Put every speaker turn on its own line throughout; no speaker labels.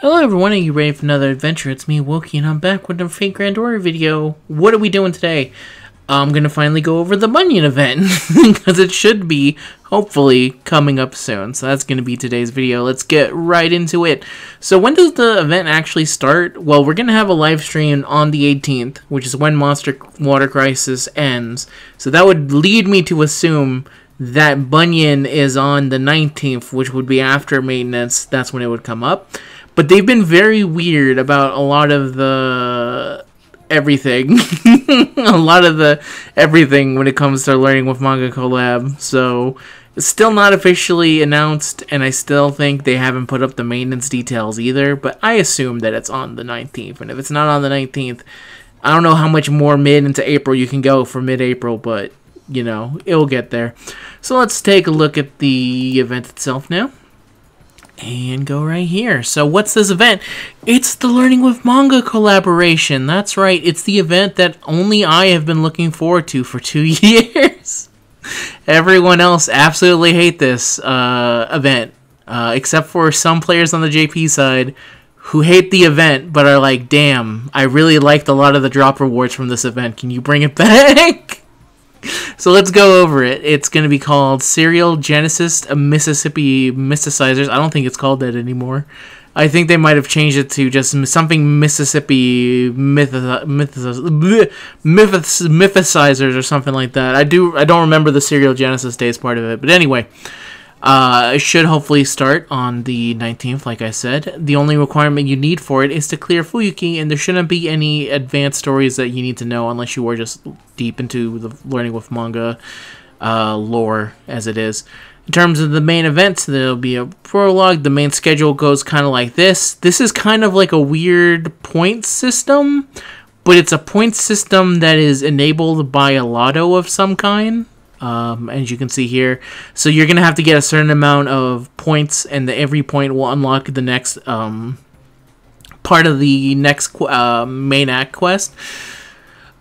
Hello everyone, are you ready for another adventure? It's me, Wokey, and I'm back with a Fate Grand Order video. What are we doing today? I'm gonna finally go over the Bunyan event, because it should be, hopefully, coming up soon. So that's gonna be today's video. Let's get right into it. So when does the event actually start? Well, we're gonna have a live stream on the 18th, which is when Monster Water Crisis ends. So that would lead me to assume that Bunyan is on the 19th, which would be after maintenance. That's when it would come up but they've been very weird about a lot of the everything. A lot of the everything when it comes to learning with manga collab. So it's still not officially announced and i still think they haven't put up the maintenance details either but i assume that it's on the 19th and if it's not on the 19th i don't know how much more mid into april you can go for mid-april but you know it'll get there. So let's take a look at the event itself now and go right here. So what's this event? It's the Learning with Manga collaboration. That's right. It's the event that only I have been looking forward to for two years. Everyone else absolutely hate this uh, event, uh, except for some players on the JP side who hate the event but are like, damn, I really liked a lot of the drop rewards from this event. Can you bring it back? So let's go over it. It's going to be called Serial Genesis Mississippi Mysticizers. I don't think it's called that anymore. I think they might have changed it to just something Mississippi myth- myth- mythicizers or something like that. I do I don't remember the Serial Genesis days part of it, but anyway, uh, it should hopefully start on the 19th, like I said. The only requirement you need for it is to clear Fuyuki, and there shouldn't be any advanced stories that you need to know unless you are just deep into the learning with manga uh, lore as it is. In terms of the main events, there'll be a prologue. The main schedule goes kind of like this. This is kind of like a weird point system, but it's a point system that is enabled by a lotto of some kind um, as you can see here. So you're gonna have to get a certain amount of points, and the, every point will unlock the next um, part of the next uh, main act quest.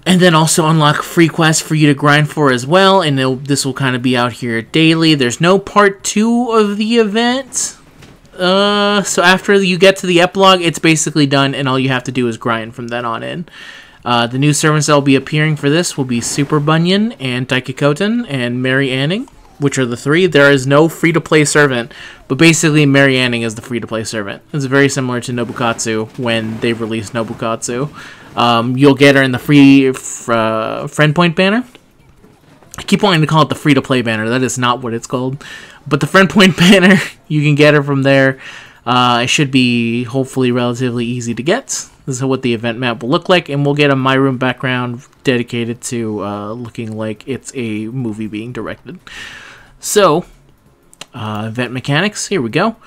And then also unlock free quests for you to grind for as well, and this will kind of be out here daily. There's no part two of the event. Uh, so after you get to the epilogue, it's basically done, and all you have to do is grind from then on in. Uh, the new servants that will be appearing for this will be Super Bunyan and Daikokuten and Mary Anning, which are the three. There is no free to play servant, but basically Mary Anning is the free to play servant. It's very similar to Nobukatsu when they released Nobukatsu. Um, you'll get her in the free uh, friend point banner. I keep wanting to call it the free to play banner. That is not what it's called. But the friend point banner, you can get her from there. Uh, it should be hopefully relatively easy to get. This is what the event map will look like, and we'll get a My Room background dedicated to uh, looking like it's a movie being directed. So, uh, event mechanics, here we go.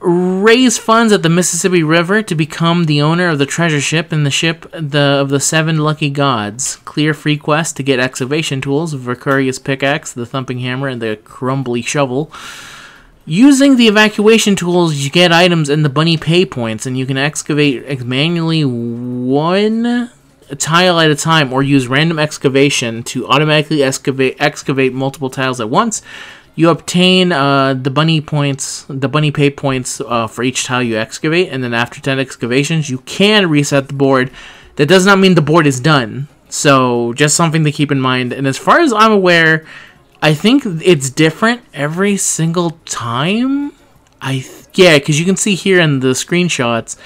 Raise funds at the Mississippi River to become the owner of the treasure ship and the ship the, of the seven lucky gods. Clear free quest to get excavation tools, Vercurious pickaxe, the thumping hammer, and the crumbly shovel. Using the evacuation tools, you get items in the bunny pay points, and you can excavate manually one tile at a time, or use random excavation to automatically excavate excavate multiple tiles at once. You obtain uh, the bunny points, the bunny pay points uh, for each tile you excavate, and then after 10 excavations, you can reset the board. That does not mean the board is done, so just something to keep in mind. And as far as I'm aware, I think it's different every single time. I th- yeah, because you can see here in the screenshots,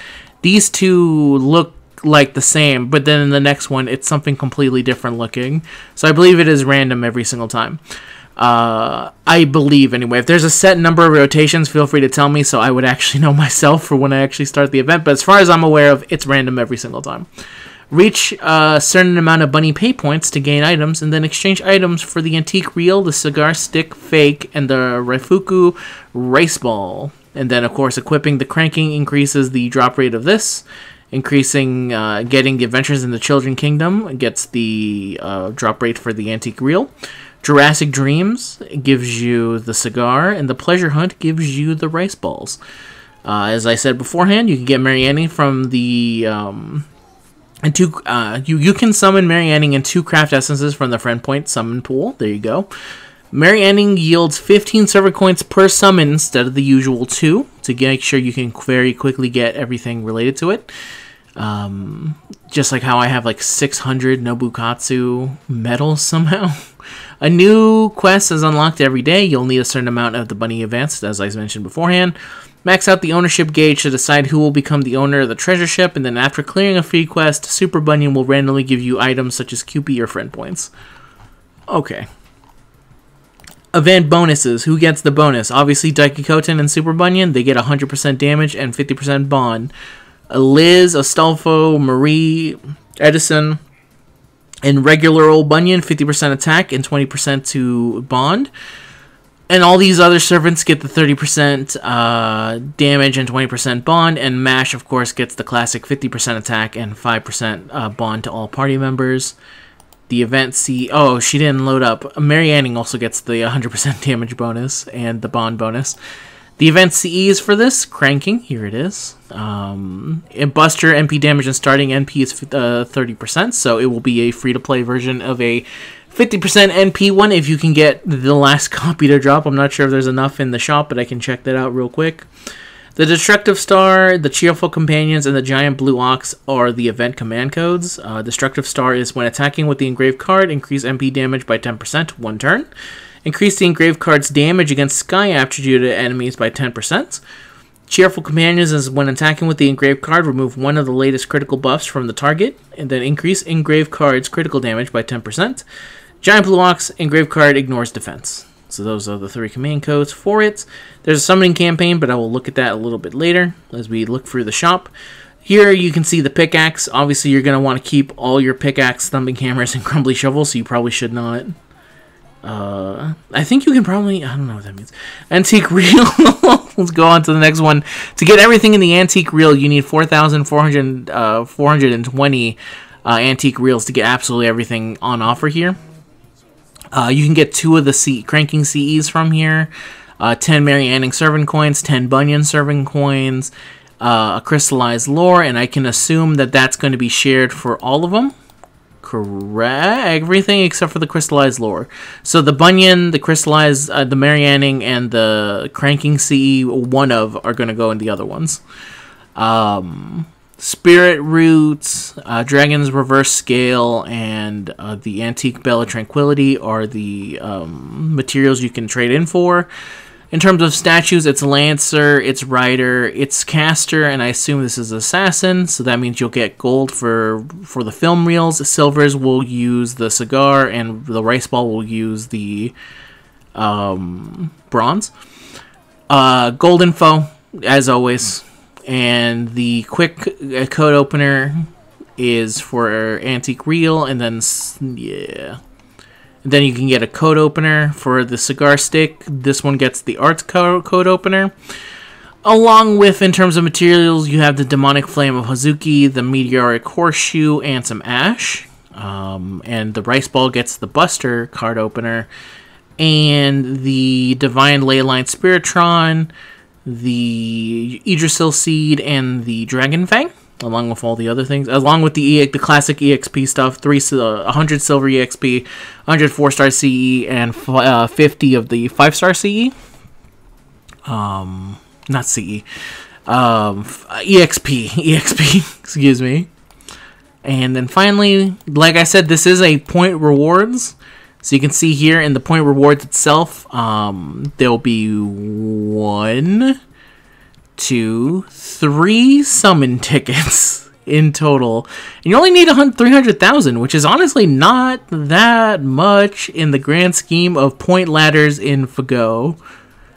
these two look like the same, but then in the next one, it's something completely different looking. So I believe it is random every single time. Uh, I believe anyway. If there's a set number of rotations, feel free to tell me so I would actually know myself for when I actually start the event. But as far as I'm aware of, it's random every single time. Reach a certain amount of bunny pay points to gain items, and then exchange items for the antique reel, the cigar stick fake, and the Raifuku rice ball. And then, of course, equipping the cranking increases the drop rate of this. Increasing, uh, getting the Adventures in the Children Kingdom gets the uh, drop rate for the antique reel. Jurassic Dreams gives you the cigar, and the Pleasure Hunt gives you the rice balls. Uh, as I said beforehand, you can get Mary Anning from the um, and two, uh, you you can summon Mary Anning and two craft essences from the friend point summon pool. There you go. Mary Anning yields 15 server coins per summon instead of the usual two. to make sure you can very quickly get everything related to it. Um, just like how I have like 600 Nobukatsu medals somehow. a new quest is unlocked every day. You'll need a certain amount of the bunny advanced, as I mentioned beforehand. Max out the ownership gauge to decide who will become the owner of the treasure ship, and then after clearing a free quest, Super Bunyan will randomly give you items such as QP or friend points. Okay. Event bonuses. Who gets the bonus? Obviously, Daikokuten and Super Bunyan. They get 100% damage and 50% bond. Liz, Astolfo, Marie, Edison, and regular old Bunyan, 50% attack and 20% to bond. And all these other servants get the 30% uh, damage and 20% bond. And MASH, of course, gets the classic 50% attack and 5% uh, bond to all party members. The event C. Oh, she didn't load up. Mary Anning also gets the 100% damage bonus and the bond bonus. The event CE is for this, cranking, here it is. Um, Buster NP damage and starting NP is uh, 30%, so it will be a free-to-play version of a 50% NP one if you can get the last copy to drop. I'm not sure if there's enough in the shop, but I can check that out real quick. The Destructive Star, the Cheerful Companions, and the Giant Blue Ox are the event command codes. Uh, Destructive Star is when attacking with the engraved card, increase NP damage by 10% one turn. Increase the engraved card's damage against sky attributed enemies by 10%. Cheerful Companions is when attacking with the engraved card, remove one of the latest critical buffs from the target, and then increase engraved card's critical damage by 10%. Giant Blue Ox, engraved card ignores defense. So those are the three command codes for it. There's a summoning campaign, but I will look at that a little bit later as we look through the shop. Here you can see the pickaxe. Obviously, you're going to want to keep all your pickaxe, thumping hammers, and crumbly shovels, so you probably should not uh, I think you can probably, I don't know what that means. Antique reel. Let's go on to the next one. To get everything in the antique reel, you need 4,400, uh, 420 uh, antique reels to get absolutely everything on offer here. Uh, you can get two of the C- cranking CEs from here. Uh, 10 Mary Anning servant coins, 10 Bunyan servant coins, uh, a crystallized lore, and I can assume that that's going to be shared for all of them correct everything except for the crystallized lore. So the Bunyan, the crystallized, uh, the Mary Anning, and the Cranking CE one of are going to go in the other ones. Um, Spirit Roots, uh, Dragon's Reverse Scale, and uh, the Antique Bell of Tranquility are the um, materials you can trade in for. In terms of statues, it's Lancer, it's Rider, it's Caster, and I assume this is Assassin, so that means you'll get gold for for the film reels. Silvers will use the cigar, and the rice ball will use the um, bronze. Uh, gold info, as always, and the quick uh, code opener is for antique reel, and then yeah, then you can get a code opener for the cigar stick. This one gets the arts code opener. Along with, in terms of materials, you have the Demonic Flame of Hazuki, the Meteoric Horseshoe, and some ash. Um, and the Rice Ball gets the Buster card opener. And the Divine Leyline Spiritron, the Yggdrasil Seed, and the Dragon Fang along with all the other things, along with the e- the classic EXP stuff, three uh, 100 silver EXP, 100 four star CE, and f- uh, 50 of the five star CE. Um, not CE, um, EXP, EXP. excuse me. And then finally, like I said, this is a point rewards. So you can see here in the point rewards itself, um, there'll be one, two, three summon tickets in total. And you only need 300,000, which is honestly not that much in the grand scheme of point ladders in Fago.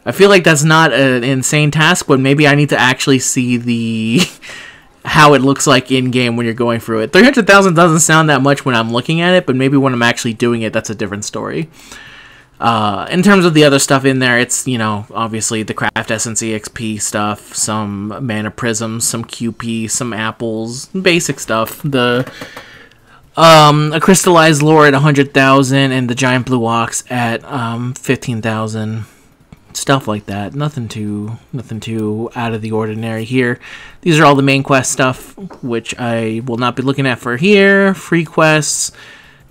I feel like that's not an insane task, but maybe I need to actually see the how it looks like in game when you're going through it. 300,000 doesn't sound that much when I'm looking at it, but maybe when I'm actually doing it, that's a different story. Uh, in terms of the other stuff in there, it's, you know, obviously the Craft Essence EXP stuff, some Mana Prisms, some QP, some apples, basic stuff. The um, a crystallized lore at 100,000 and the giant blue ox at um, 15,000 stuff like that nothing too nothing too out of the ordinary here these are all the main quest stuff which i will not be looking at for here free quests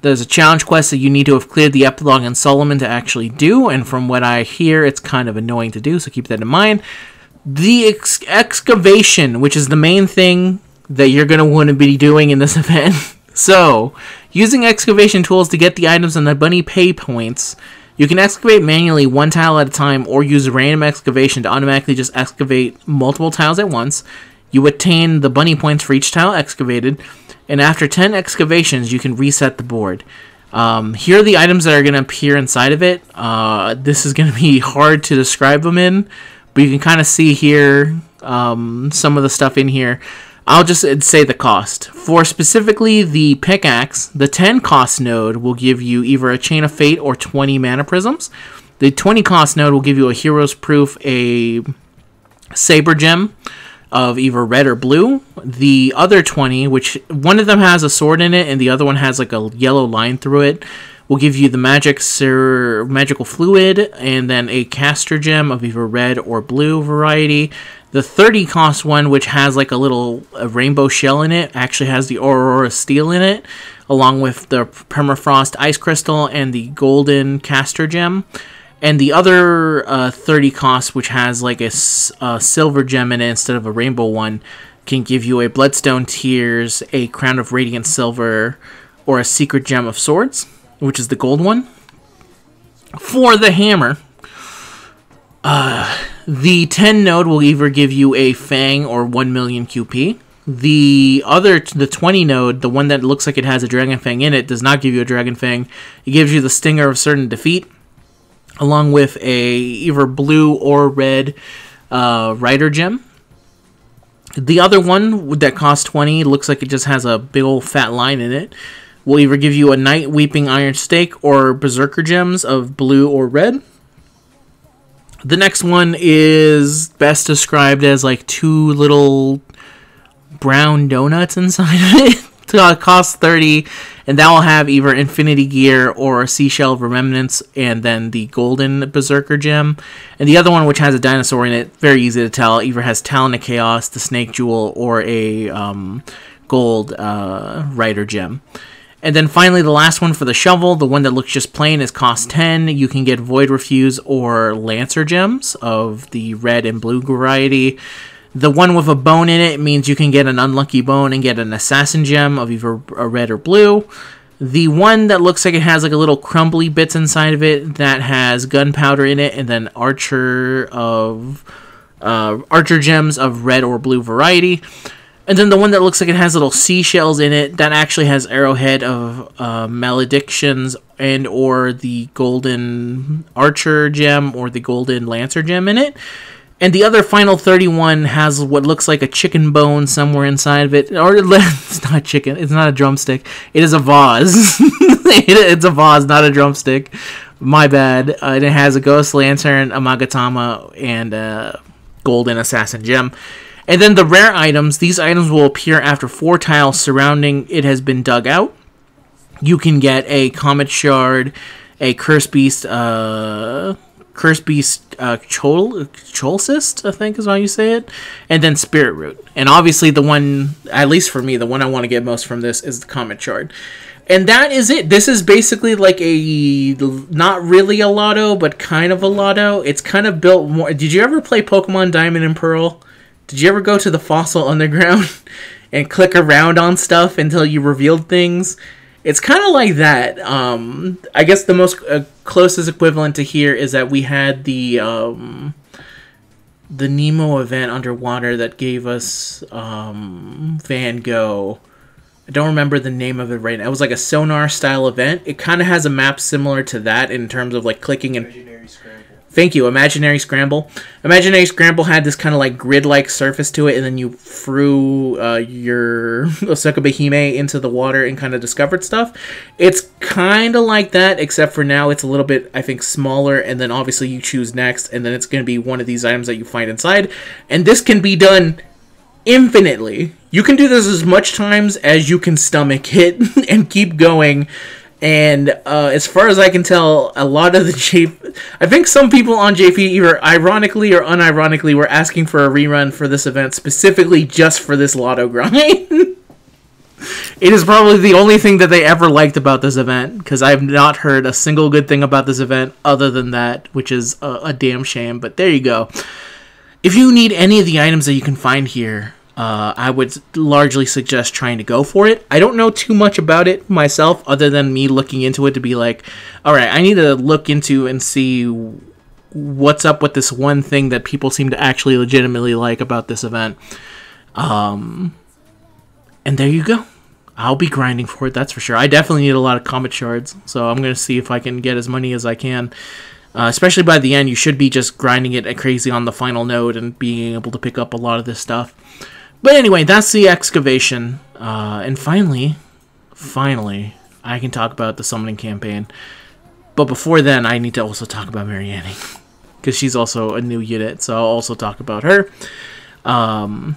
there's a challenge quest that you need to have cleared the epilogue and Solomon to actually do, and from what I hear, it's kind of annoying to do, so keep that in mind. The ex- excavation, which is the main thing that you're going to want to be doing in this event. so, using excavation tools to get the items and the bunny pay points, you can excavate manually one tile at a time or use random excavation to automatically just excavate multiple tiles at once. You attain the bunny points for each tile excavated, and after 10 excavations, you can reset the board. Um, here are the items that are going to appear inside of it. Uh, this is going to be hard to describe them in, but you can kind of see here um, some of the stuff in here. I'll just uh, say the cost. For specifically the pickaxe, the 10 cost node will give you either a Chain of Fate or 20 mana prisms. The 20 cost node will give you a Hero's Proof, a Saber Gem of either red or blue. The other 20, which one of them has a sword in it and the other one has like a yellow line through it, will give you the magic sir, magical fluid and then a caster gem of either red or blue variety. The 30 cost one, which has like a little a rainbow shell in it, actually has the Aurora Steel in it, along with the Permafrost Ice Crystal and the Golden Caster Gem. And the other uh, 30 cost, which has like a, silver gem in it instead of a rainbow one, can give you a Bloodstone Tears, a Crown of Radiant Silver, or a Secret Gem of Swords, which is the gold one. For the hammer, uh, the 10 node will either give you a Fang or 1 million QP. The other, the 20 node, the one that looks like it has a Dragon Fang in it, does not give you a Dragon Fang. It gives you the Stinger of Certain Defeat, along with a either blue or red uh, Rider Gem. The other one that costs 20 looks like it just has a big old fat line in it. Will either give you a Night Weeping Iron Stake or Berserker Gems of blue or red. The next one is best described as like two little brown donuts inside of it. it costs 30 and that will have either infinity gear or a seashell remembrance and then the golden berserker gem and the other one which has a dinosaur in it very easy to tell either has talon of chaos the snake jewel or a um, gold uh, rider gem and then finally, the last one for the shovel, the one that looks just plain, is cost 10. You can get Void Refuse or Lancer gems of the red and blue variety. The one with a bone in it means you can get an unlucky bone and get an assassin gem of either a red or blue. The one that looks like it has like a little crumbly bits inside of it that has gunpowder in it, and then archer of uh, archer gems of red or blue variety. And then the one that looks like it has little seashells in it that actually has arrowhead of uh, maledictions and or the golden archer gem or the golden lancer gem in it. And the other final 31 has what looks like a chicken bone somewhere inside of it. Or it's not chicken, it's not a drumstick. It is a vase. it's a vase, not a drumstick. My bad. Uh, and it has a ghost lantern, a magatama, and a golden assassin gem. And then the rare items, these items will appear after four tiles surrounding it has been dug out. You can get a Comet Shard, a Curse Beast, uh, Curse Beast uh, Chol I think is how you say it, and then Spirit Root. And obviously, the one, at least for me, the one I want to get most from this is the Comet Shard. And that is it. This is basically like a not really a lotto, but kind of a lotto. It's kind of built more. Did you ever play Pokemon Diamond and Pearl? Did you ever go to the Fossil Underground and click around on stuff until you revealed things? It's kind of like that. Um, I guess the most uh, closest equivalent to here is that we had the um, the Nemo event underwater that gave us um, Van Gogh. I don't remember the name of it right now. It was like a sonar style event. It kind of has a map similar to that in terms of like clicking and Thank you, Imaginary Scramble. Imaginary Scramble had this kind of like grid-like surface to it, and then you threw uh, your Osakabehime into the water and kind of discovered stuff. It's kind of like that, except for now it's a little bit, I think, smaller, and then obviously you choose next, and then it's going to be one of these items that you find inside. And this can be done infinitely. You can do this as much times as you can stomach it and keep going and uh, as far as I can tell, a lot of the J, I think some people on JP either ironically or unironically were asking for a rerun for this event specifically just for this lotto grind. it is probably the only thing that they ever liked about this event because I have not heard a single good thing about this event other than that, which is a, a damn shame. But there you go. if you need any of the items that you can find here, uh, I would largely suggest trying to go for it. I don't know too much about it myself, other than me looking into it to be like, all right, I need to look into and see what's up with this one thing that people seem to actually legitimately like about this event. Um, and there you go. I'll be grinding for it, that's for sure. I definitely need a lot of comet shards, so I'm going to see if I can get as many as I can. Uh, especially by the end, you should be just grinding it crazy on the final node and being able to pick up a lot of this stuff. But anyway, that's the excavation. Uh, and finally, finally, I can talk about the summoning campaign. But before then, I need to also talk about Marianne. Because she's also a new unit, so I'll also talk about her. Um,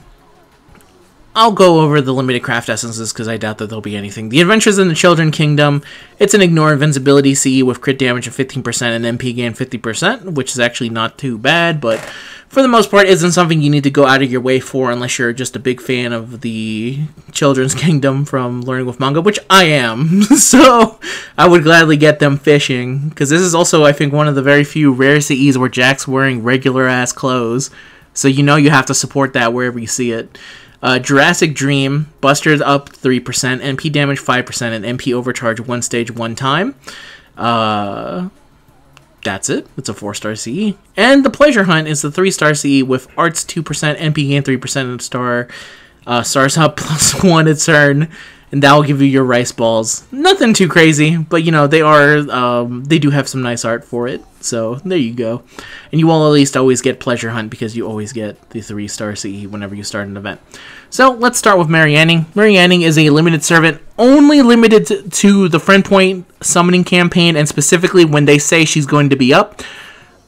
I'll go over the limited craft essences because I doubt that there'll be anything. The Adventures in the Children Kingdom. It's an ignore invincibility CE with crit damage of 15% and NP gain 50%, which is actually not too bad, but for the most part isn't something you need to go out of your way for unless you're just a big fan of the Children's Kingdom from Learning with Manga, which I am. so I would gladly get them fishing because this is also, I think, one of the very few rare CEs where Jack's wearing regular ass clothes. So you know you have to support that wherever you see it. Uh, Jurassic Dream, Buster's up 3%, NP damage 5%, and NP overcharge one stage one time. Uh, that's it. It's a 4 star CE. And the Pleasure Hunt is the 3 star CE with Arts 2%, NP gain 3%, and Star. Uh, stars up plus 1 a turn and that will give you your rice balls. Nothing too crazy, but you know they are um, they do have some nice art for it. So there you go, and you will at least always get pleasure hunt because you always get the three star CE whenever you start an event. So let's start with Marianne. Marianne is a limited servant, only limited to the friend point summoning campaign, and specifically when they say she's going to be up.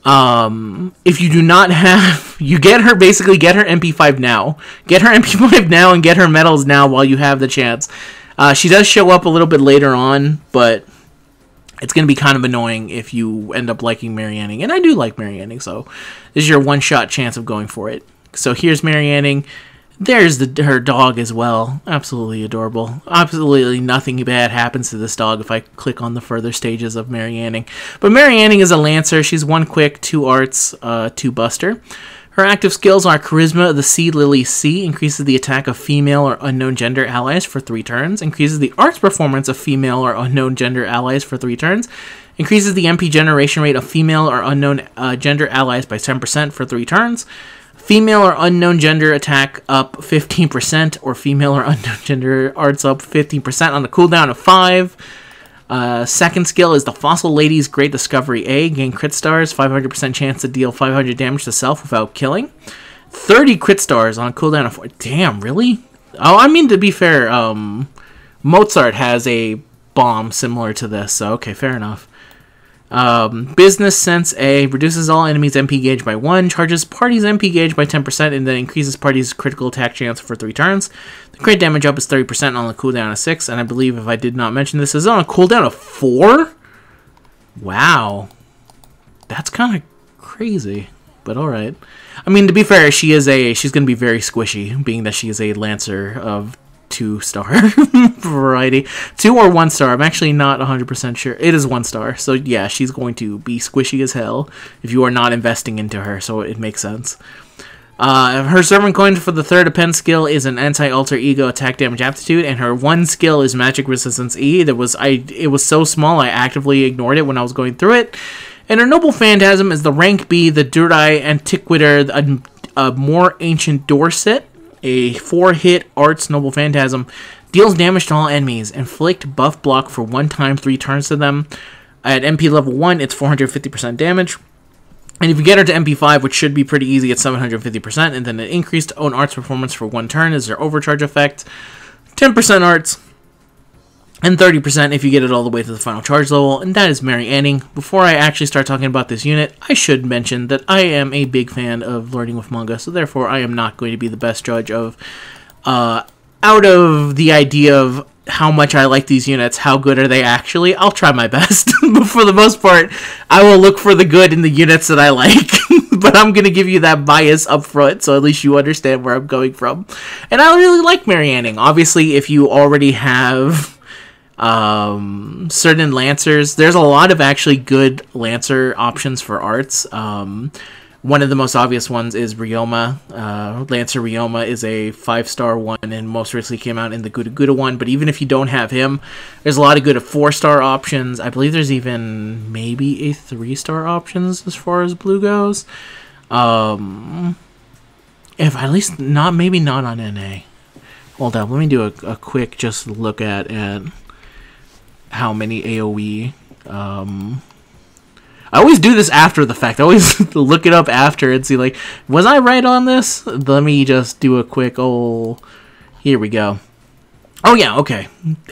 Um, if you do not have, you get her basically get her NP5 now. Get her NP5 now and get her medals now while you have the chance. Uh, she does show up a little bit later on, but it's going to be kind of annoying if you end up liking Marianne. And I do like Marianne, so this is your one shot chance of going for it. So here's Marianne. There's the her dog as well. Absolutely adorable. Absolutely nothing bad happens to this dog if I click on the further stages of Marianne. But Marianne is a lancer. She's one quick, two arts, uh, two buster. Her active skills are Charisma of the Sea Lily C, increases the attack of female or unknown gender allies for three turns, increases the arts performance of female or unknown gender allies for three turns, increases the NP generation rate of female or unknown uh, gender allies by 10% for three turns, female or unknown gender attack up 15%, or female or unknown gender arts up 15% on the cooldown of 5. Uh, second skill is the Fossil Lady's Great Discovery A. Gain crit stars, 500% chance to deal 500 damage to self without killing. 30 crit stars on a cooldown of 4. Damn, really? Oh, I mean, to be fair, um, Mozart has a bomb similar to this, so okay, fair enough. Um, Business Sense A reduces all enemies' NP gauge by 1, charges party's NP gauge by 10%, and then increases party's critical attack chance for 3 turns. The crit damage up is 30% on the cooldown of 6, and I believe if I did not mention this, is on a cooldown of 4? Wow. That's kind of crazy, but alright. I mean, to be fair, she is a she's going to be very squishy, being that she is a lancer of two star variety. Two or one star. I'm actually not 100% sure. It is one star. So yeah, she's going to be squishy as hell if you are not investing into her. So it makes sense. Uh, her servant coin for the third append skill is an anti-alter ego attack damage aptitude, and her one skill is magic resistance E. That was I. It was so small I actively ignored it when I was going through it. And her noble phantasm is the rank B, the Duria Antiquior, a, a more ancient Dorset a 4 hit Arts Noble Phantasm. Deals damage to all enemies. Inflict buff block for one time, three turns to them. At NP level 1, it's 450% damage. And if you get her to NP5, which should be pretty easy, it's 750%. And then an increased own arts performance for one turn is their overcharge effect. 10% arts, and 30% if you get it all the way to the final charge level, and that is Mary Anning. Before I actually start talking about this unit, I should mention that I am a big fan of Learning with Manga, so therefore I am not going to be the best judge of, uh, out of the idea of how much I like these units, how good are they actually, I'll try my best. but for the most part, I will look for the good in the units that I like. but I'm going to give you that bias up front, so at least you understand where I'm going from. And I really like Mary Anning. Obviously, if you already have um, certain lancers. There's a lot of actually good lancer options for arts. Um, One of the most obvious ones is Ryoma. Uh, Lancer Ryoma is a five star one and most recently came out in the Guda Guda one. But even if you don't have him, there's a lot of good four star options. I believe there's even maybe a three star options as far as blue goes. Um, if at least not, maybe not on NA. Hold up, let me do a, a quick just look at at how many AOE. Um, I always do this after the fact. I always look it up after and see like, was I right on this? Let me just do a quick oh, here we go. Oh yeah, okay.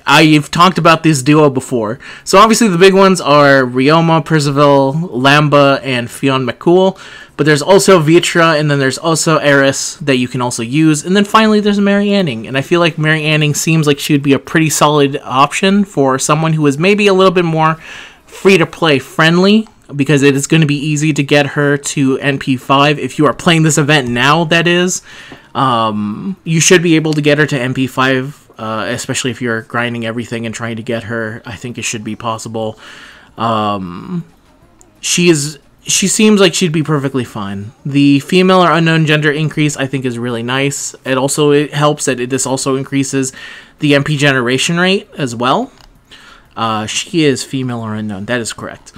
I've talked about this duo before. So obviously the big ones are Ryoma, Percival, Lambda, and Fionn McCool. But there's also Vritra, and then there's also Eris that you can also use. And then finally there's Mary Anning. And I feel like Mary Anning seems like she would be a pretty solid option for someone who is maybe a little bit more free to play friendly because it is going to be easy to get her to NP5 if you are playing this event now. That is, um, you should be able to get her to NP5, uh, especially if you're grinding everything and trying to get her. I think it should be possible. Um, she is. She seems like she'd be perfectly fine. The female or unknown gender increase, I think, is really nice. It also it helps that it, this also increases the NP generation rate as well. Uh, she is female or unknown. That is correct.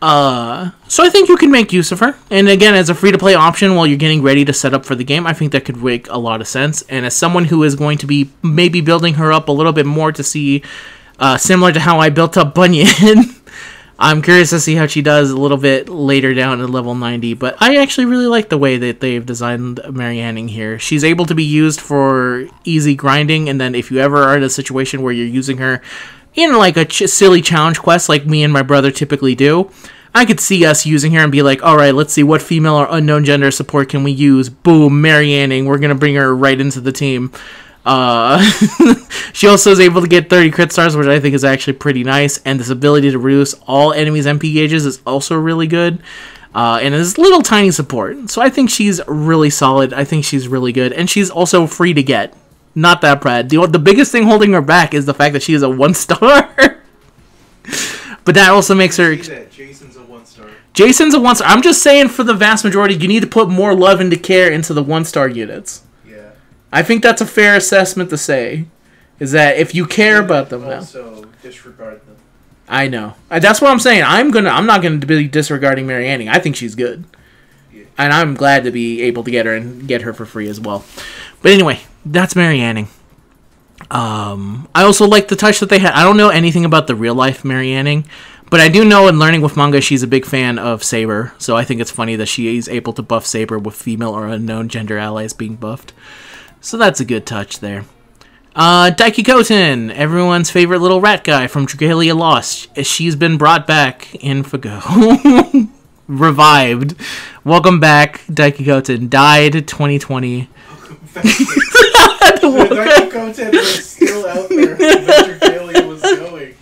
Uh, so I think you can make use of her. And again, as a free to play option while you're getting ready to set up for the game, I think that could make a lot of sense. And as someone who is going to be maybe building her up a little bit more to see, uh, similar to how I built up Bunyan, I'm curious to see how she does a little bit later down at level 90. But I actually really like the way that they've designed Mary Anning here. She's able to be used for easy grinding, and then if you ever are in a situation where you're using her in like a ch- silly challenge quest like me and my brother typically do, I could see us using her and be like, all right, let's see what female or unknown gender support can we use. Boom, Mary Anning. We're gonna bring her right into the team. Uh, she also is able to get 30 crit stars, which I think is actually pretty nice. And this ability to reduce all enemies' NP gauges is also really good. Uh, and is little tiny support. So I think she's really solid. I think she's really good. And she's also free to get. Not that bad. The, the biggest thing holding her back is the fact that she is a one star. but that also makes her.
Jason's a one star.
Jason's a one star. I'm just saying for the vast majority, you need to put more love and care into the one star units.
Yeah.
I think that's a fair assessment to say. Is that if you care about them now.
Also disregard them.
I know. Uh, That's what I'm saying. I'm gonna. I'm not gonna be disregarding Mary Anning. I think she's good,
Yeah.
and I'm glad to be able to get her and get her for free as well. But anyway, that's Mary Anning. Um, I also like the touch that they had. I don't know anything about the real life Mary Anning, but I do know in learning with manga she's a big fan of Saber. So I think it's funny that she is able to buff Saber with female or unknown gender allies being buffed. So that's a good touch there. Uh, Daikokuten, everyone's favorite little rat guy from Dragalia Lost. She's been brought back in Fago. Revived. Welcome back, Daikokuten. Died 2020.
The. Content was still out there. Was going.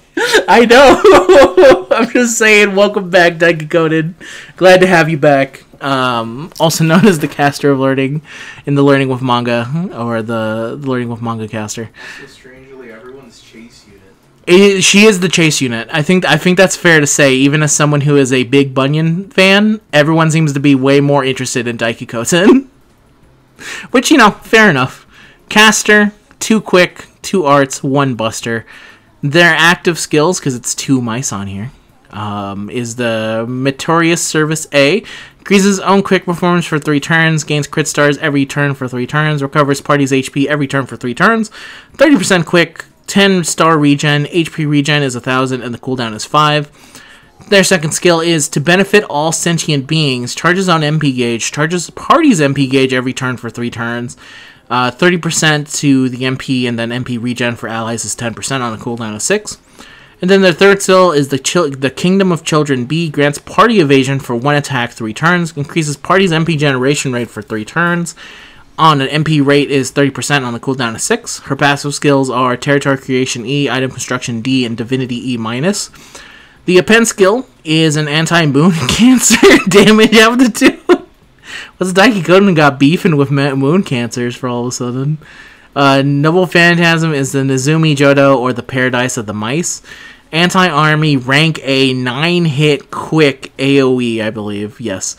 I know. I'm just saying, welcome back, Daikokuten. Glad to have you back. Um, also known as the caster of learning in the Learning with Manga, or the Learning with Manga caster.
So strangely, everyone's chase unit.
I- she is the chase unit. I think I think that's fair to say. Even as someone who is a big Bunyan fan, everyone seems to be way more interested in Daikokuten. Which you know, fair enough. Caster, two quick, two arts, one buster. Their active skills, because it's two mice on here, um, is the Meritorious Service A. Increases own quick performance for three turns, gains crit stars every turn for three turns, recovers party's HP every turn for three turns, 30% quick, 10 star regen, HP regen is 1000, and the cooldown is 5. Their second skill is to benefit all sentient beings, charges on NP gauge, charges party's NP gauge every turn for three turns. Uh, 30% to the NP, and then NP regen for allies is 10% on a cooldown of 6. And then their third skill is the Chil- the Kingdom of Children B grants party evasion for one attack, three turns, increases party's NP generation rate for three turns. On an NP rate is 30% on the cooldown of 6. Her passive skills are Territory Creation E, Item Construction D, and Divinity E minus. The append skill is an anti-moon cancer damage of the two. What's Daikokuten got beefing with moon cancers for all of a sudden? Uh, Noble Phantasm is the Nezumi Jodo or the Paradise of the Mice. Anti Army rank A 9 hit quick AoE, I believe. Yes.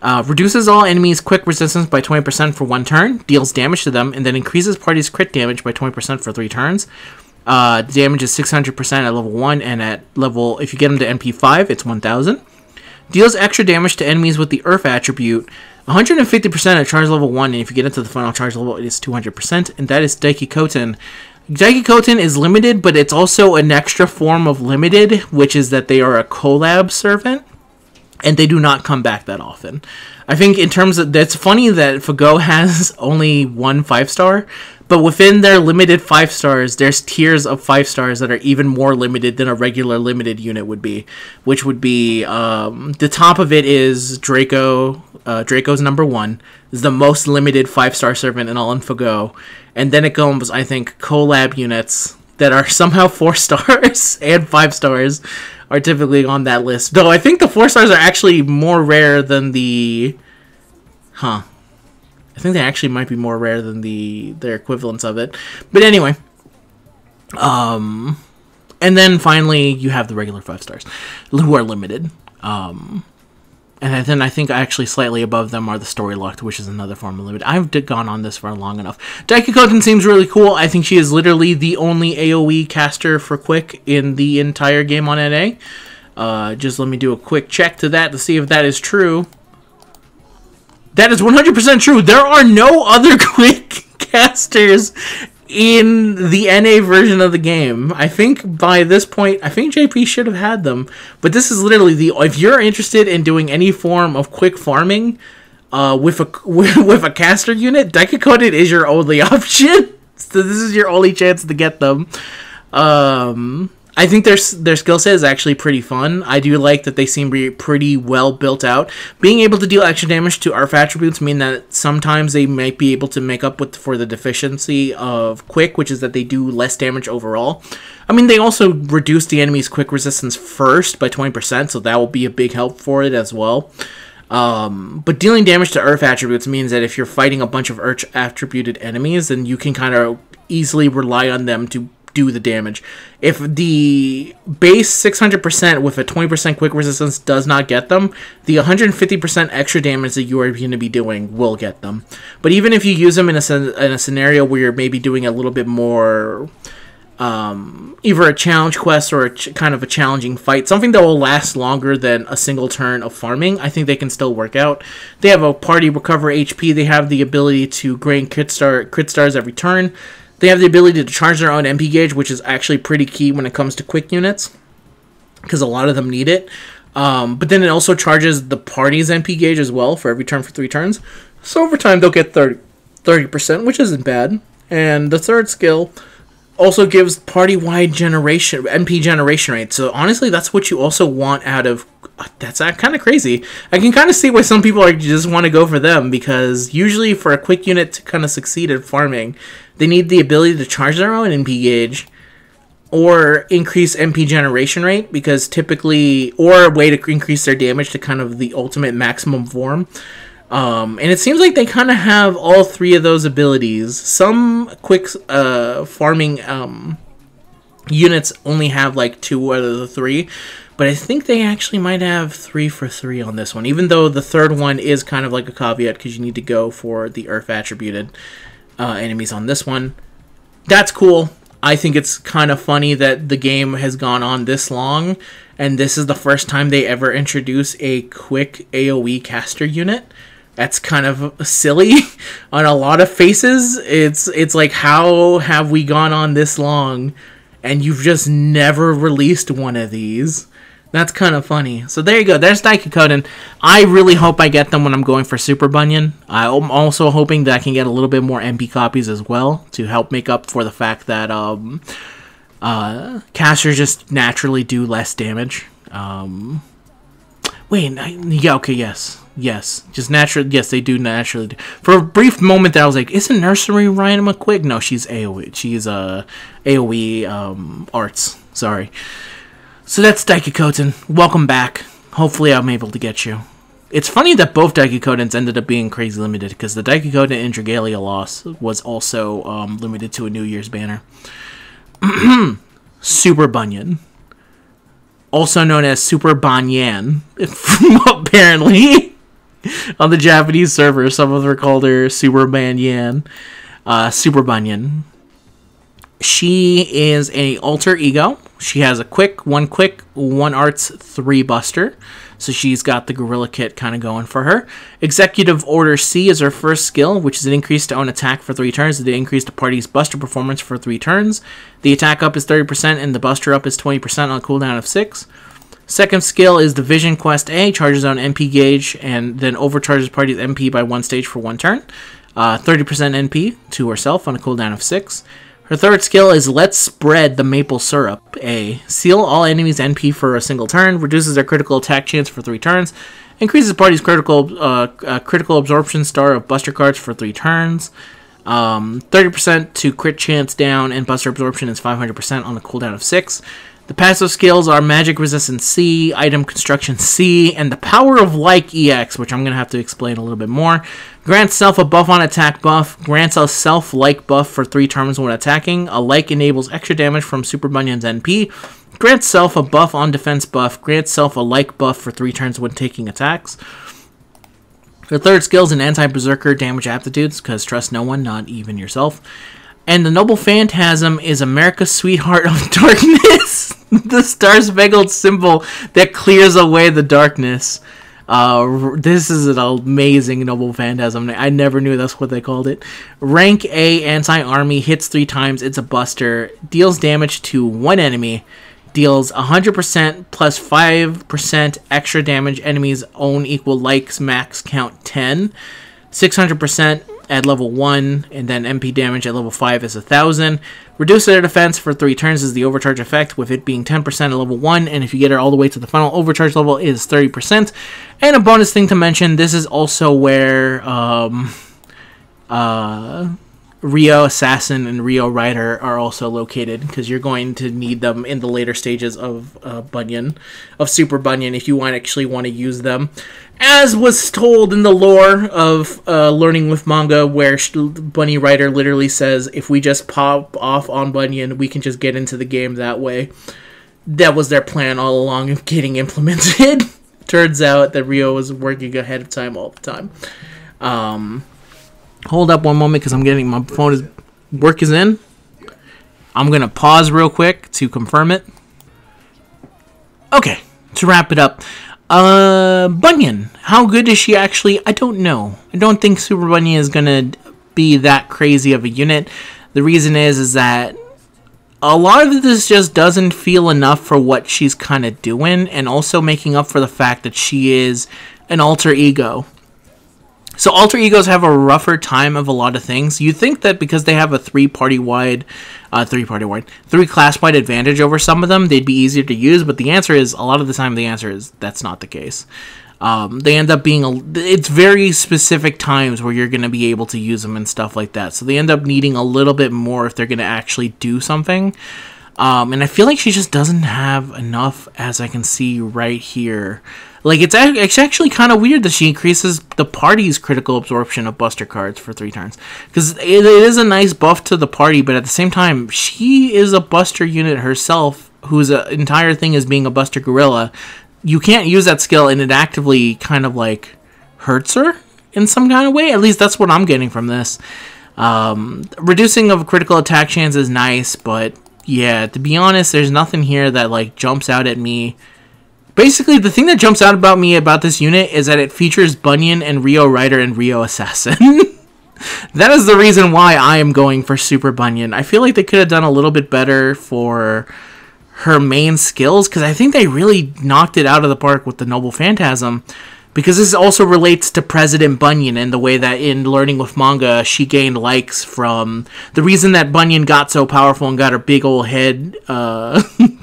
Uh, reduces all enemies' quick resistance by 20% for one turn, deals damage to them, and then increases party's crit damage by 20% for three turns. Uh, damage is 600% at level 1, and at level, if you get them to NP5, it's 1000. Deals extra damage to enemies with the Earth attribute, 150% at charge level 1, and if you get into the final charge level, it is 200%, and that is Daikokuten. Daikokuten is limited, but it's also an extra form of limited, which is that they are a collab servant and they do not come back that often. I think in terms of that's funny that Fago has only one five star, but within their limited five stars, there's tiers of five stars that are even more limited than a regular limited unit would be, which would be um, the top of it is Draco. Uh, Draco's number one is the most limited five star servant in all in Fago, and then it comes I think collab units that are somehow four stars and five stars are typically on that list. Though I think the four stars are actually more rare than the, huh? I think they actually might be more rare than the their equivalents of it. But anyway, um, and then finally you have the regular five stars, who are limited. Um, and then I think actually slightly above them are the story locked, which is another form of limited. I've gone on this for long enough. Daikokuten seems really cool. I think she is literally the only AoE caster for Quick in the entire game on NA. Uh, just let me do a quick check to that to see if that is true. That is 100% true. There are no other Quick casters in the NA version of the game. I think by this point, I think JP should have had them. But this is literally the if you're interested in doing any form of quick farming uh, with a with a caster unit, Daikokuten is your only option. So this is your only chance to get them. Um, I think their their skill set is actually pretty fun. I do like that they seem be pretty well built out. Being able to deal extra damage to Earth attributes mean that sometimes they might be able to make up with for the deficiency of quick, which is that they do less damage overall. I mean, they also reduce the enemy's quick resistance first by 20%, so that will be a big help for it as well. Um, but dealing damage to Earth attributes means that if you're fighting a bunch of Earth attributed enemies, then you can kind of easily rely on them to do the damage. If the base 600% with a 20% quick resistance does not get them, the 150% extra damage that you are going to be doing will get them. But even if you use them in a, in a scenario where you're maybe doing a little bit more um, either a challenge quest or a ch- kind of a challenging fight, something that will last longer than a single turn of farming, I think they can still work out. They have a party recover HP. They have the ability to gain crit, star- crit stars every turn. They have the ability to charge their own NP gauge, which is actually pretty key when it comes to quick units, because a lot of them need it. Um, but then it also charges the party's NP gauge as well for every turn for three turns. So over time they'll get 30, 30%, which isn't bad. And the third skill also gives party-wide generation NP generation rate. So honestly, that's what you also want out of. That's kind of crazy. I can kind of see why some people are just want to go for them because usually for a quick unit to kind of succeed at farming, they need the ability to charge their own NP gauge or increase NP generation rate because typically, or a way to increase their damage to kind of the ultimate maximum form. Um, and it seems like they kind of have all three of those abilities. Some quick uh, farming um, units only have like two out of the three, but I think they actually might have three for three on this one, even though the third one is kind of like a caveat because you need to go for the earth attributed uh, enemies on this one. That's cool. I think it's kind of funny that the game has gone on this long, and this is the first time they ever introduce a quick AoE caster unit. That's kind of silly on a lot of faces. It's it's like how have we gone on this long, and you've just never released one of these? That's kind of funny. So there you go. There's Daikokuten. I really hope I get them when I'm going for Super Bunyan. I'm also hoping that I can get a little bit more NP copies as well to help make up for the fact that um, uh, casters just naturally do less damage. Um, wait, yeah, okay, yes, yes, just naturally, yes, they do naturally. Do. For a brief moment, there I was like, isn't Nursery Rhyme quick? No, she's AOE. She's uh, AOE um, arts. Sorry. So that's Daikokuten. Welcome back. Hopefully I'm able to get you. It's funny that both Daikokutens ended up being crazy limited, because the Daikokuten in Dragalia Lost was also um, limited to a New Year's banner. Super Bunyan. Also known as Super Banyan, apparently. on the Japanese server, some of them called her Super Banyan, uh, Super Bunyan. She is a alter ego. She has a quick, one quick, one arts, three buster. So she's got the gorilla kit kind of going for her. Executive Order C is her first skill, which is an increase to own attack for three turns. It increase the party's buster performance for three turns. The attack up is 30% and the buster up is 20% on a cooldown of six. Second skill is the Vision Quest A, charges on NP gauge and then overcharges party's NP by one stage for one turn. Uh, 30% NP to herself on a cooldown of 6. Her third skill is Let's Spread the Maple Syrup A. Seal all enemies NP for a single turn, reduces their critical attack chance for 3 turns, increases party's critical uh, uh, critical absorption star of Buster cards for 3 turns. Um, 30% to crit chance down, and Buster absorption is 500% on a cooldown of 6. The passive skills are Magic Resistance C, Item Construction C, and the Power of Like EX, which I'm going to have to explain a little bit more. Grants self a buff on attack buff, grants a self like buff for 3 turns when attacking. A like enables extra damage from Super Bunyan's NP. Grants self a buff on defense buff, grants self a like buff for 3 turns when taking attacks. The third skill is an anti berserker damage aptitudes, because trust no one, not even yourself. And the Noble Phantasm is America's Sweetheart of Darkness, the star spangled symbol that clears away the darkness. Uh, this is an amazing Noble Phantasm. I never knew that's what they called it. Rank A anti army hits three times. It's a buster. Deals damage to one enemy. Deals 100% plus 5% extra damage. Enemies own equal likes max count 10. 600% at level 1, and then NP damage at level 5 is 1000. Reduce their defense for 3 turns is the overcharge effect, with it being 10% at level 1, and if you get it all the way to the final overcharge level, is 30%. And a bonus thing to mention, this is also where um, uh, Rio Assassin and Rio Rider are also located, because you're going to need them in the later stages of uh, Bunyan, of Super Bunyan, if you want actually want to use them as was told in the lore of uh, learning with manga, where Bunny Rider literally says, "If we just pop off on Bunyan, we can just get into the game that way." That was their plan all along of getting implemented. Turns out that Rio was working ahead of time all the time. Um, hold up one moment because I'm getting my phone is work is in. I'm gonna pause real quick to confirm it. Okay, to wrap it up. Uh, Bunyan. How good is she actually? I don't know. I don't think Super Bunyan is gonna be that crazy of a unit. The reason is, is that a lot of this just doesn't feel enough for what she's kind of doing, and also making up for the fact that she is an alter ego. So alter egos have a rougher time of a lot of things. You think that because they have a three party wide, uh, three party wide, three class wide advantage over some of them, they'd be easier to use. But the answer is a lot of the time the answer is that's not the case. Um, they end up being a, it's very specific times where you're going to be able to use them and stuff like that. So they end up needing a little bit more if they're going to actually do something. Um, and I feel like she just doesn't have enough, as I can see right here. Like it's it's actually kind of weird that she increases the party's critical absorption of Buster cards for three turns because it, it is a nice buff to the party, but at the same time, she is a Buster unit herself, whose uh, entire thing is being a Buster gorilla. You can't use that skill, and it actively kind of like hurts her in some kind of way. At least that's what I'm getting from this. Um, reducing of critical attack chance is nice, but yeah, to be honest, there's nothing here that like jumps out at me Basically, the thing that jumps out about me about this unit is that it features Bunyan and Rio Rider and Rio Assassin. that is the reason why I am going for Super Bunyan. I feel like they could have done a little bit better for her main skills because I think they really knocked it out of the park with the Noble Phantasm. Because this also relates to President Bunyan and the way that in Learning with Manga she gained likes from the reason that Bunyan got so powerful and got her big old head uh,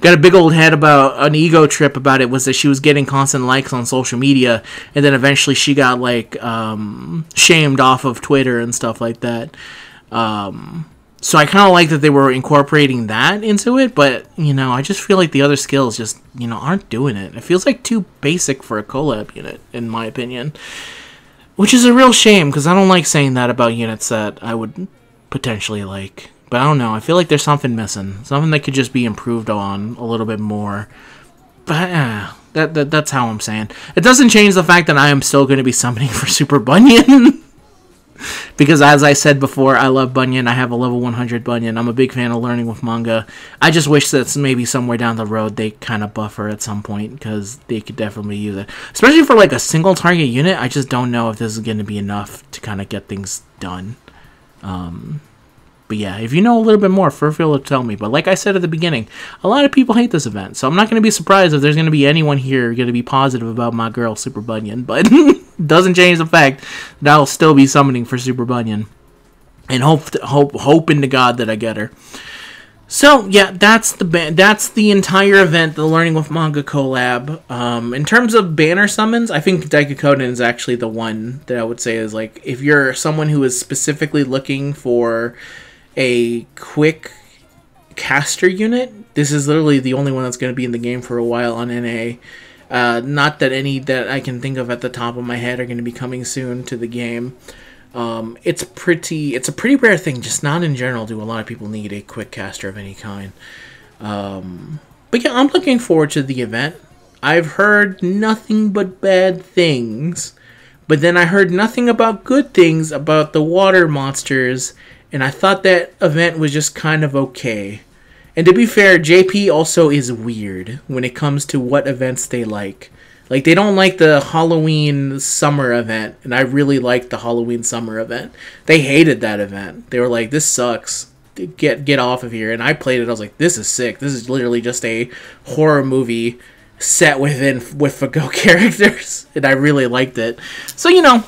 got a big old head about an ego trip about it was that she was getting constant likes on social media and then eventually she got like um, shamed off of twitter and stuff like that. Um, so i kind of like that they were incorporating that into it but you know i just feel like the other skills just you know aren't doing it. It feels like too basic for a collab unit in my opinion. Which is a real shame because i don't like saying that about units that i would potentially like but I don't know. I feel like there's something missing. Something that could just be improved on a little bit more. But uh, That, that that's how I'm saying. It doesn't change the fact that I am still going to be summoning for Super Bunyan. because as I said before, I love Bunyan. I have a level 100 Bunyan. I'm a big fan of learning with manga. I just wish that maybe somewhere down the road they kind of buffer at some point because they could definitely use it. Especially for like a single target unit, I just don't know if this is going to be enough to kind of get things done. Um, but yeah, if you know a little bit more, feel free to tell me. But like I said at the beginning, a lot of people hate this event, so I'm not going to be surprised if there's going to be anyone here going to be positive about my girl Super Bunyan. But doesn't change the fact that I'll still be summoning for Super Bunyan, and hope hope hoping to God that I get her. So yeah, that's the ba- that's the entire event, the Learning with Manga collab. Um, in terms of banner summons, I think Daikokuten is actually the one that I would say is like if you're someone who is specifically looking for a quick caster unit, this is literally the only one that's going to be in the game for a while on NA. Uh, not that any that I can think of at the top of my head are going to be coming soon to the game. Um, it's pretty. It's a pretty rare thing. Just not in general do a lot of people need a quick caster of any kind. Um, but yeah, I'm looking forward to the event. I've heard nothing but bad things, but then I heard nothing about good things about the water monsters, and I thought that event was just kind of okay. And to be fair, JP also is weird when it comes to what events they like. Like they don't like the Halloween summer event, and I really liked the Halloween summer event. They hated that event. They were like, "This sucks. Get get off of here." And I played it. I was like, "This is sick. This is literally just a horror movie set within with Fago characters." And I really liked it. So you know,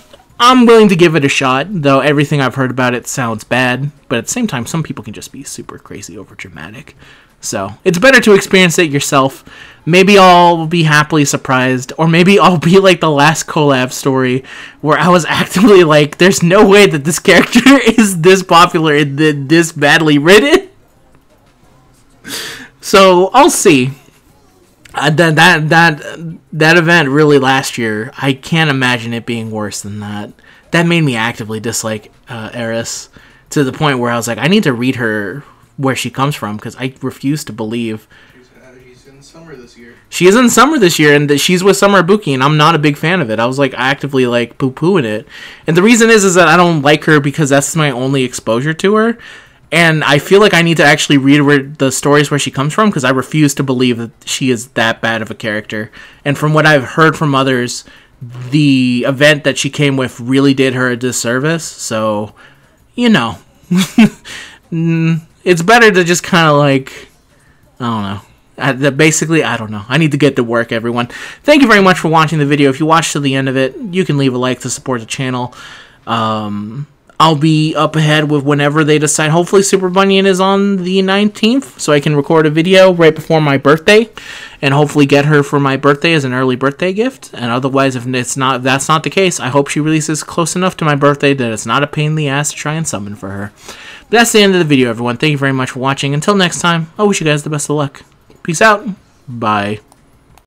I'm willing to give it a shot. Though everything I've heard about it sounds bad, but at the same time, some people can just be super crazy over dramatic. So it's better to experience it yourself. Maybe I'll be happily surprised, or maybe I'll be like the last collab story where I was actively like, "There's no way that this character is this popular and this badly written." So I'll see. Uh, that that that that event really last year, I can't imagine it being worse than that. That made me actively dislike uh, Eris to the point where I was like, I need to read her where she comes from because I refuse to believe.
She's, in summer this year.
She is in summer this year, and she's with Summer Ibuki, and I'm not a big fan of it. I was like actively like poo pooing it, and the reason is is that I don't like her because that's my only exposure to her, and I feel like I need to actually read where the stories where she comes from because I refuse to believe that she is that bad of a character. And from what I've heard from others, the event that she came with really did her a disservice. So, you know. it's better to just kind of like I don't know. I, basically, I don't know. I need to get to work, everyone. Thank you very much for watching the video. If you watched to the end of it, you can leave a like to support the channel. Um, I'll be up ahead with whenever they decide. Hopefully, Super Bunyan is on the 19th, so I can record a video right before my birthday, and hopefully get her for my birthday as an early birthday gift. And otherwise, if it's not, if that's not the case, I hope she releases close enough to my birthday that it's not a pain in the ass to try and summon for her. But that's the end of the video, everyone. Thank you very much for watching. Until next time, I wish you guys the best of luck. Peace out. Bye.